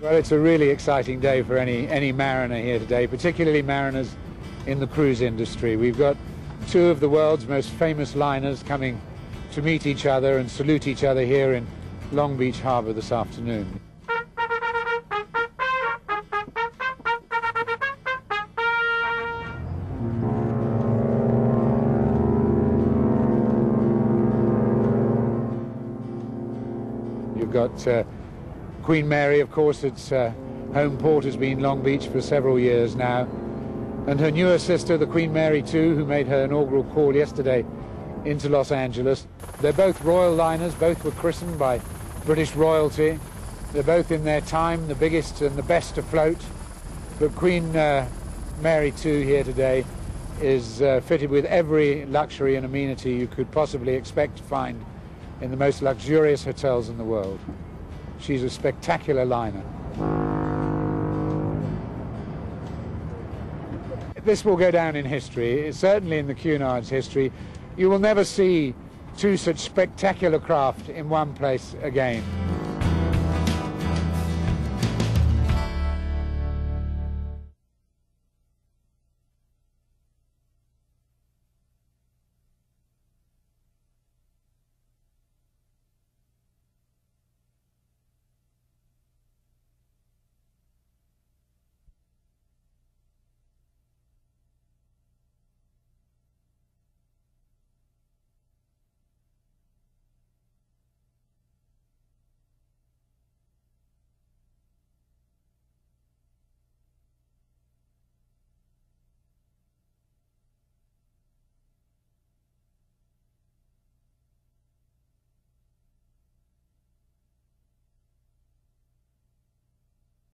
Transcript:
Well, it's a really exciting day for any, any mariner here today, particularly mariners in the cruise industry. We've got two of the world's most famous liners coming to meet each other and salute each other here in Long Beach Harbour this afternoon. You've got uh, Queen Mary, of course, its uh, home port has been Long Beach for several years now. And her newer sister, the Queen Mary II, who made her inaugural call yesterday into Los Angeles. They're both royal liners, both were christened by British royalty. They're both in their time the biggest and the best afloat. But Queen uh, Mary II here today is uh, fitted with every luxury and amenity you could possibly expect to find in the most luxurious hotels in the world. She's a spectacular liner. This will go down in history, certainly in the Cunard's history. You will never see two such spectacular craft in one place again.